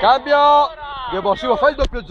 Cambio! Devo, si fa il doppio